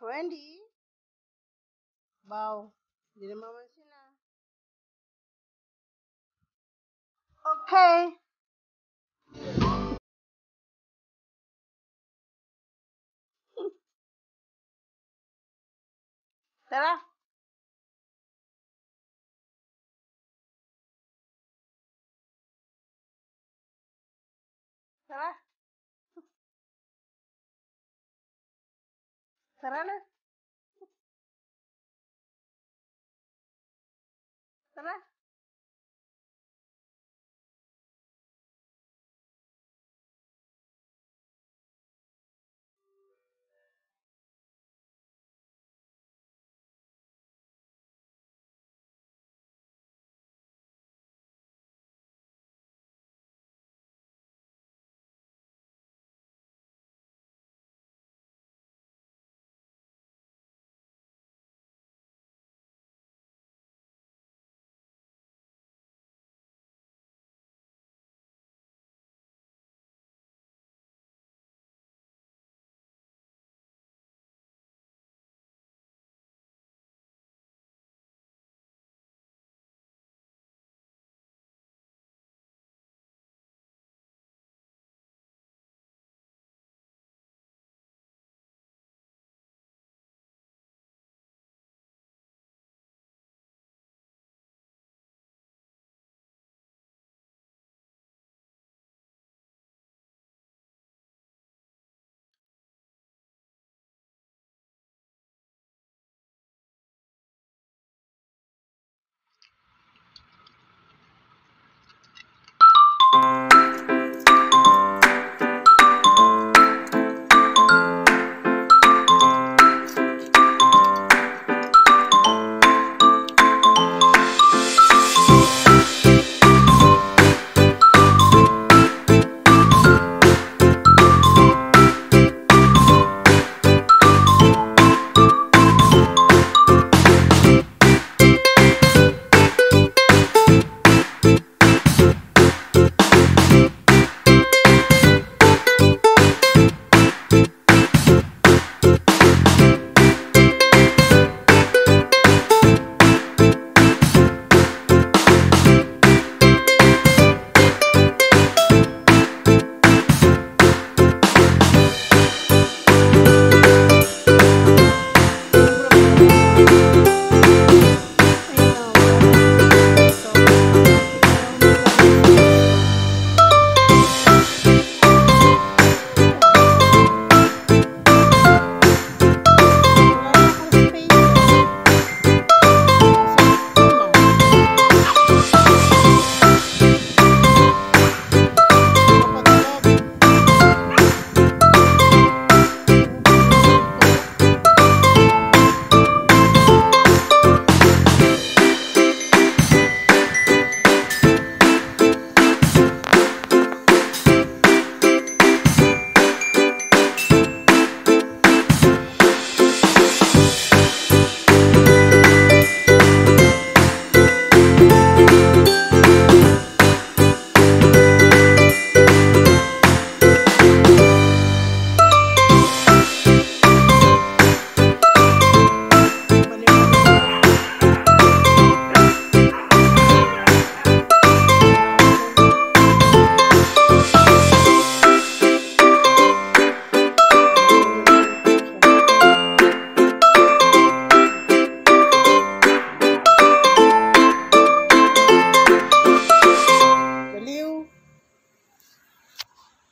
Wendy? Bao. Jadi mama sina. Okay. Tara. Tara. Tara na. Tara.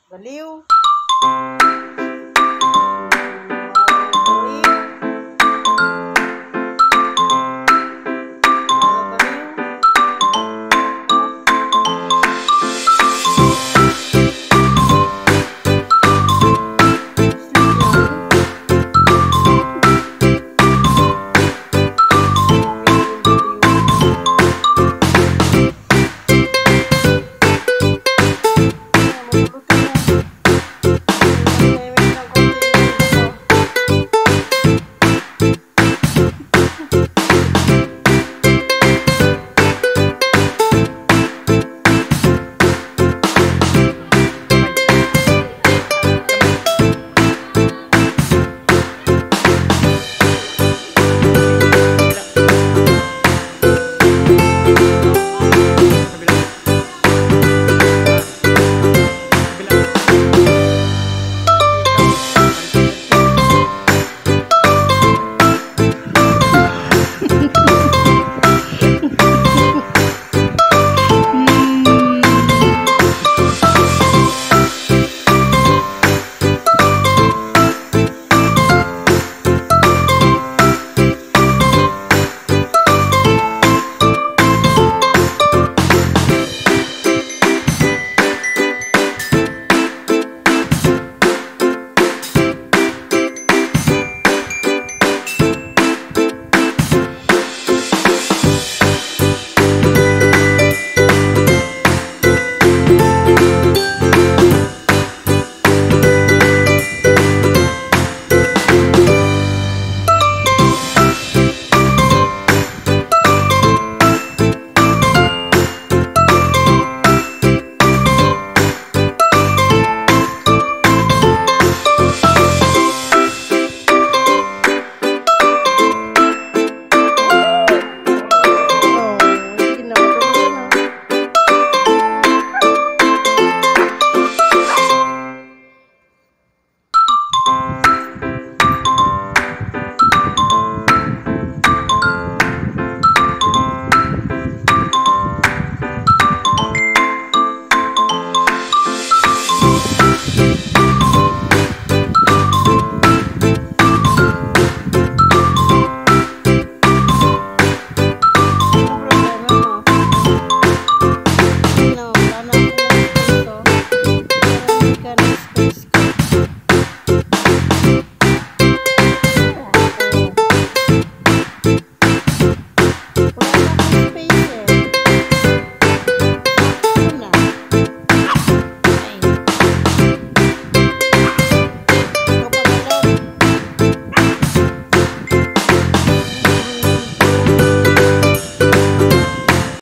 Valeu!